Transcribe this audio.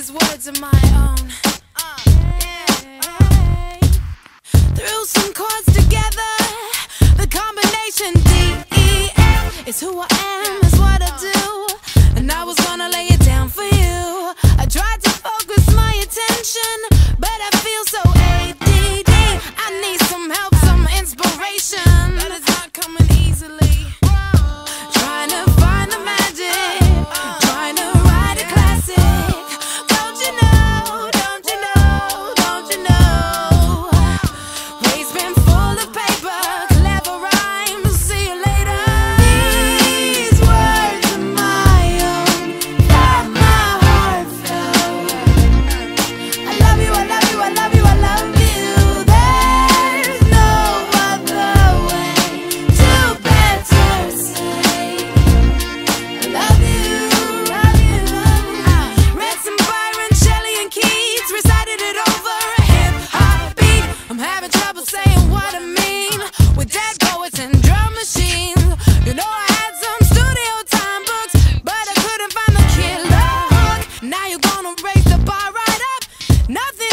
these words of my own. Threw some chords together. The combination D E F is who I am, is what I do. And I was gonna lay it down for you. having trouble saying what I mean. With dead poets and drum machines. You know I had some studio time books But I couldn't find the killer hook. Now you're gonna raise the bar right up. Nothing